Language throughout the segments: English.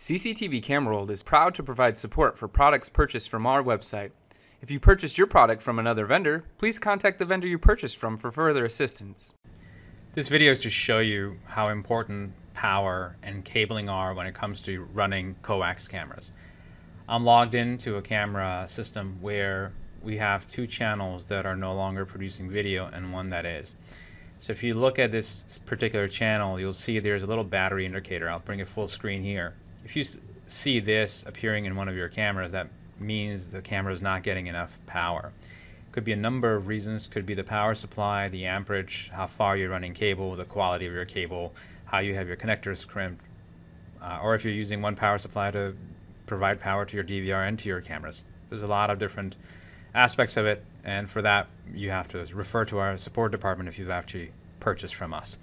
CCTV Camera World is proud to provide support for products purchased from our website. If you purchased your product from another vendor, please contact the vendor you purchased from for further assistance. This video is to show you how important power and cabling are when it comes to running coax cameras. I'm logged into a camera system where we have two channels that are no longer producing video and one that is. So if you look at this particular channel, you'll see there's a little battery indicator. I'll bring it full screen here. If you see this appearing in one of your cameras, that means the camera is not getting enough power. Could be a number of reasons. Could be the power supply, the amperage, how far you're running cable, the quality of your cable, how you have your connectors crimped, uh, or if you're using one power supply to provide power to your DVR and to your cameras. There's a lot of different aspects of it, and for that, you have to refer to our support department if you've actually purchased from us.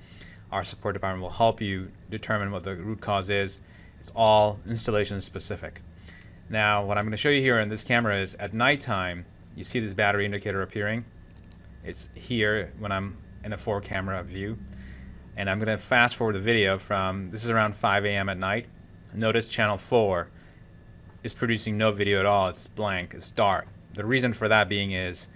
Our support department will help you determine what the root cause is it's all installation specific. Now, what I'm going to show you here in this camera is at nighttime, you see this battery indicator appearing. It's here when I'm in a four camera view. And I'm going to fast forward the video from, this is around 5 a.m. at night. Notice channel 4 is producing no video at all. It's blank, it's dark. The reason for that being is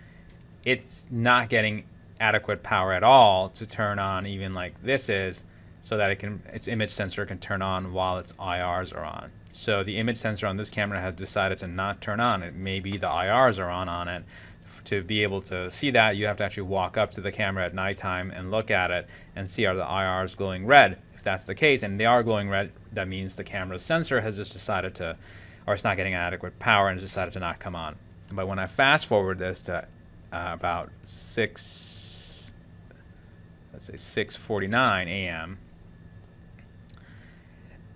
it's not getting adequate power at all to turn on even like this is so that it can its image sensor can turn on while its IRs are on. So the image sensor on this camera has decided to not turn on. It maybe the IRs are on on it. To be able to see that, you have to actually walk up to the camera at nighttime and look at it and see are the IRs glowing red. If that's the case, and they are glowing red, that means the camera's sensor has just decided to, or it's not getting adequate power and has decided to not come on. But when I fast forward this to uh, about 6, let's say 6:49 a.m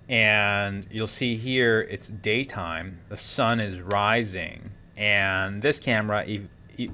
and you'll see here it's daytime the sun is rising and this camera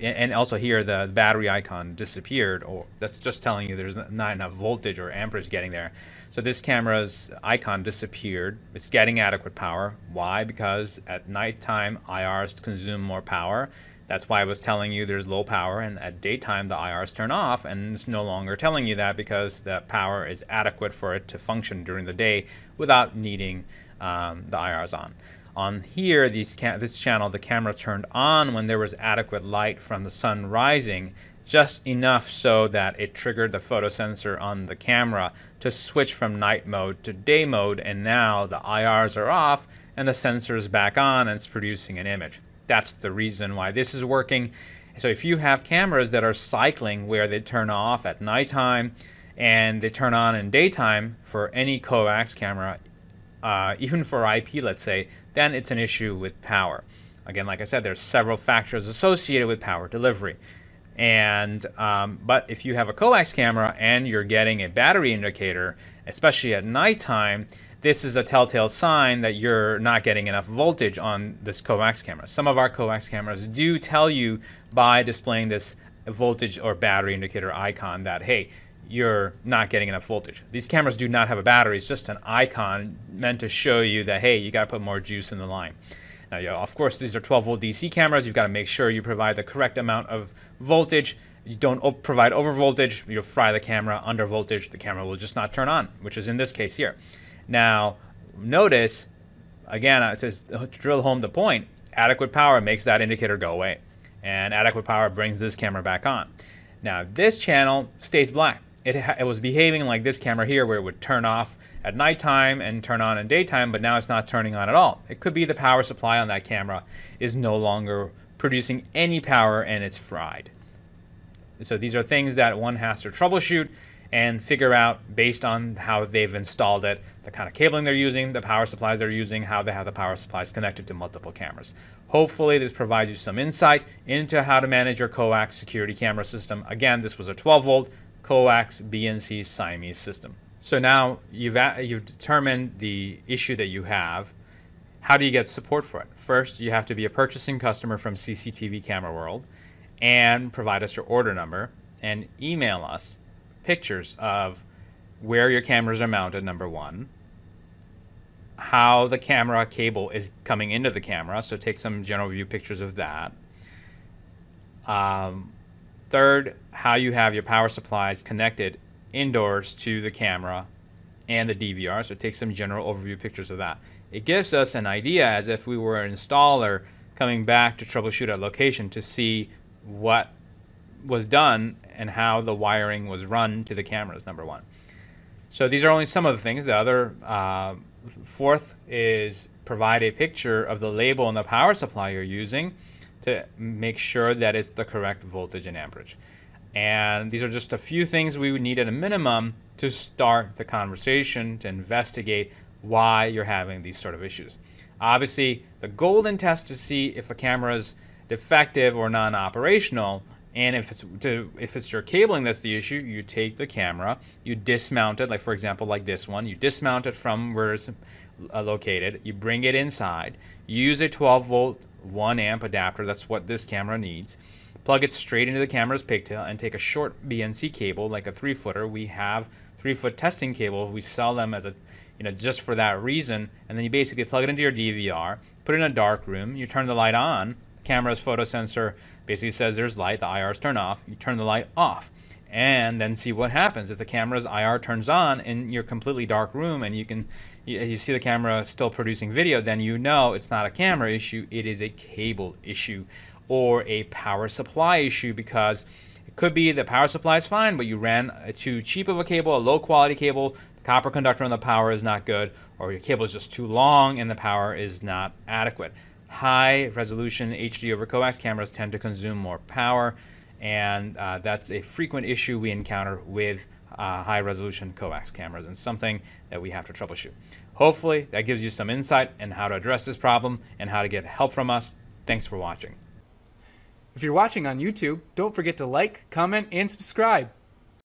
and also here the battery icon disappeared or that's just telling you there's not enough voltage or amperage getting there. So this camera's icon disappeared. It's getting adequate power. Why? Because at nighttime IRs consume more power that's why I was telling you there's low power, and at daytime the IRs turn off, and it's no longer telling you that because the power is adequate for it to function during the day without needing um, the IRs on. On here, this channel, the camera turned on when there was adequate light from the sun rising, just enough so that it triggered the photosensor on the camera to switch from night mode to day mode, and now the IRs are off and the sensor is back on and it's producing an image that's the reason why this is working. So if you have cameras that are cycling where they turn off at nighttime and they turn on in daytime for any coax camera, uh, even for IP, let's say, then it's an issue with power. Again, like I said, there's several factors associated with power delivery. And um, but if you have a coax camera and you're getting a battery indicator, especially at nighttime, this is a telltale sign that you're not getting enough voltage on this coax camera. Some of our coax cameras do tell you by displaying this voltage or battery indicator icon that, hey, you're not getting enough voltage. These cameras do not have a battery. It's just an icon meant to show you that, hey, you got to put more juice in the line. Now, of course, these are 12 volt DC cameras. You've got to make sure you provide the correct amount of voltage. You don't provide over voltage, you'll fry the camera. Under voltage, the camera will just not turn on, which is in this case here. Now, notice, again, uh, to, drill home the point, adequate power makes that indicator go away. And adequate power brings this camera back on. Now, this channel stays black. It, it was behaving like this camera here where it would turn off at nighttime and turn on in daytime, but now it's not turning on at all. It could be the power supply on that camera is no longer producing any power and it's fried. So these are things that one has to troubleshoot and figure out based on how they've installed it, the kind of cabling they're using, the power supplies they're using, how they have the power supplies connected to multiple cameras. Hopefully this provides you some insight into how to manage your coax security camera system. Again, this was a 12 volt coax BNC Siamese system. So now you've, you've determined the issue that you have. How do you get support for it? First, you have to be a purchasing customer from CCTV Camera World and provide us your order number and email us pictures of where your cameras are mounted, number one, how the camera cable is coming into the camera, so take some general view pictures of that. Um, third, how you have your power supplies connected indoors to the camera and the DVR, so take some general overview pictures of that. it gives us an idea as if we were an installer coming back to troubleshoot a location to see what was done and how the wiring was run to the cameras, number one. So these are only some of the things. The other uh, fourth is provide a picture of the label and the power supply you're using to make sure that it's the correct voltage and amperage. And these are just a few things we would need at a minimum to start the conversation to investigate why you're having these sort of issues. Obviously, the golden test to see if a camera is defective or non-operational and if it's to, if it's your cabling that's the issue, you take the camera, you dismount it, like for example, like this one, you dismount it from where it's uh, located, you bring it inside, use a 12 volt 1 amp adapter, that's what this camera needs. Plug it straight into the camera's pigtail and take a short BNC cable, like a three footer. We have three foot testing cable. We sell them as a, you know, just for that reason. And then you basically plug it into your DVR, put it in a dark room, you turn the light on, camera's photo sensor basically says there's light, the IR's turn off, you turn the light off. And then see what happens if the camera's IR turns on in your completely dark room, and you can, as you see the camera still producing video, then you know it's not a camera issue, it is a cable issue or a power supply issue because it could be the power supply is fine, but you ran too cheap of a cable, a low quality cable, the copper conductor on the power is not good, or your cable is just too long and the power is not adequate high resolution HD over coax cameras tend to consume more power, and uh, that's a frequent issue we encounter with uh, high resolution coax cameras and something that we have to troubleshoot. Hopefully, that gives you some insight in how to address this problem and how to get help from us. Thanks for watching. If you're watching on YouTube, don't forget to like, comment, and subscribe.